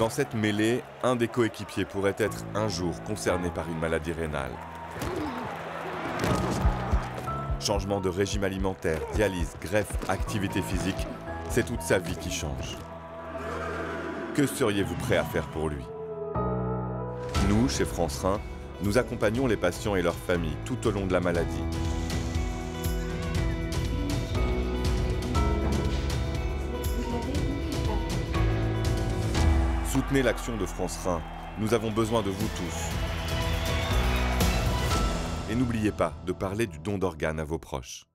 Dans cette mêlée, un des coéquipiers pourrait être un jour concerné par une maladie rénale. Changement de régime alimentaire, dialyse, greffe, activité physique, c'est toute sa vie qui change. Que seriez-vous prêt à faire pour lui? Nous, chez France Rhin, nous accompagnons les patients et leurs familles tout au long de la maladie. Soutenez l'action de France Rhin. Nous avons besoin de vous tous. Et n'oubliez pas de parler du don d'organes à vos proches.